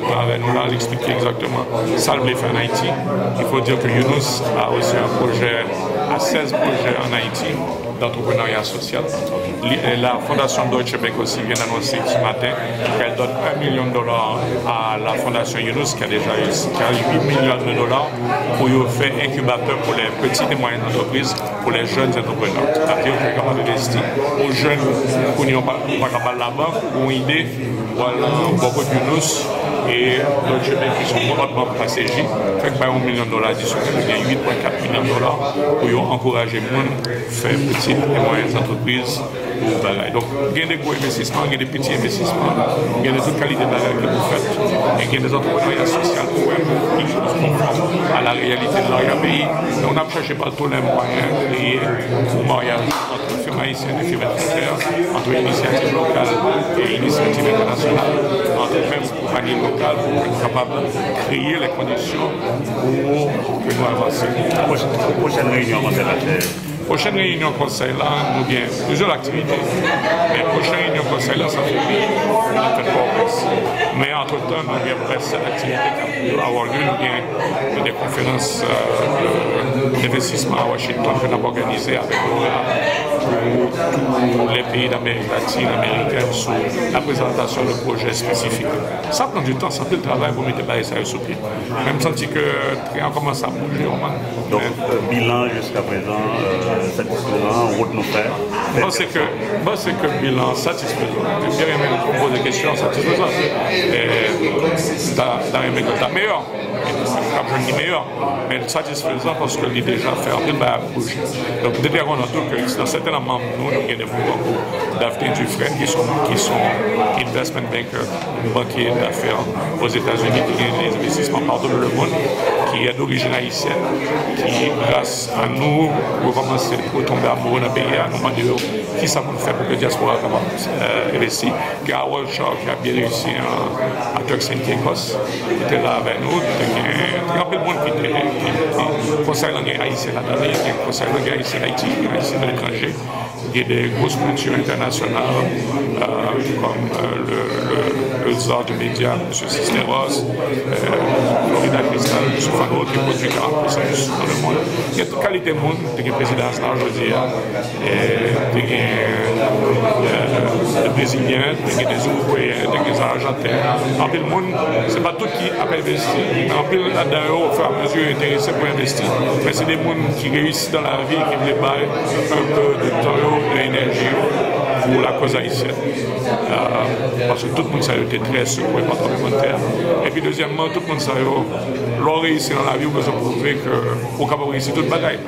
mal expliqué exactement ça le fait en Haïti. Il faut dire que Yunus a aussi un projet, à 16 projets en Haïti d'entrepreneuriat social. La Fondation Deutsche Bank aussi vient d'annoncer ce matin qu'elle donne 1 million de dollars à la Fondation Yunus qui a déjà eu, qui a 8 millions de dollars pour faire incubateur pour les petites et moyennes entreprises, pour les jeunes entrepreneurs. C'est-à-dire qu'on capable d'investir aux jeunes qui n'ont pas capable la banque, ou une idée, voilà, beaucoup de Yunus et Deutsche Bank qui sont complètement passagers, fait que par 1 million de dollars additionnels, il y a 8,4 millions de dollars pour encourager les gens à faire petites et moyennes entreprises donc, il y a des gros investissements, il y a des petits investissements, il y a des autres qualités de que vous faites, et il y a des entrepreneuriats sociaux pour qui conformes à la réalité de leur pays. Donc, on n'a cherché pas tous les moyens créer un mariage entre firmes haïtiennes et firmes étrangères, entre initiatives locales et initiatives internationales, entre même compagnies locales pour être capables de créer les conditions pour que nous avancions. Prochaine réunion, faire Prochaine réunion conseil là, nous avons plusieurs activités. Mais prochaine réunion conseil là, ça fait fait Mais entre-temps, nous avons presque activités qui avoir lieu. Nous avons des conférences euh, d'investissement à Washington que nous avons organisées avec tous les pays d'Amérique latine, américaine, sur la présentation de projets spécifiques. Ça prend du temps, ça fait le travail pour mettre ça sur pied. Même senti que le train commence à bouger. Donc, euh, bilan jusqu'à présent, euh, satisfaisant, route nous faire. Moi, c'est que, moi, c'est que bilan satisfaisant. Bien aimé nous poser des questions satisfaisantes. Et dans les la meilleure. Je dis meilleur, mais satisfaisant parce que l'idée déjà fait un peu de. Donc, déterminons tout que dans certains membres, nous, nous avons beaucoup d'Aftin Dufresne qui sont, qui sont investment bankers, banquiers d'affaires aux États-Unis, qui ont des investissements partout dans le monde, qui est d'origine haïtienne, qui, grâce à nous, commencer pour tomber amoureux dans le pays, à nous demander qui ça peut faire pour que la diaspora euh, a Howard Shaw qui a bien réussi à Caicos, qui était là avec nous. Il y a un peu de monde qui était conseil langue haïtien là-dedans, il y a un conseil langue haïtien Haïti, haïtien de l'étranger. Il y a des grosses structures internationales euh, comme euh, le, le, le du média, M. Cisneros, euh, Florida Cristal, M. Fano, qui produit 40% dans le monde. Il y a toute qualité de monde, il y a présidence là, je veux dire, il y a des Brésiliens, il y a des Uruguayens, il y a des Argentins. En plus, le monde, ce n'est pas tout qui a investi. En plus, là-dedans, au fur et à mesure, intéressé pour investir. Mais c'est des gens qui réussissent dans la qui veulent un peu de temps l'énergie pour la cause haïtienne. Euh, parce que tout le monde sait était très secoué par parlementaire. Et puis deuxièmement, tout le monde sait, l'on réussit dans la vie, vous pouvez prouver qu'on peut réussir toute bataille.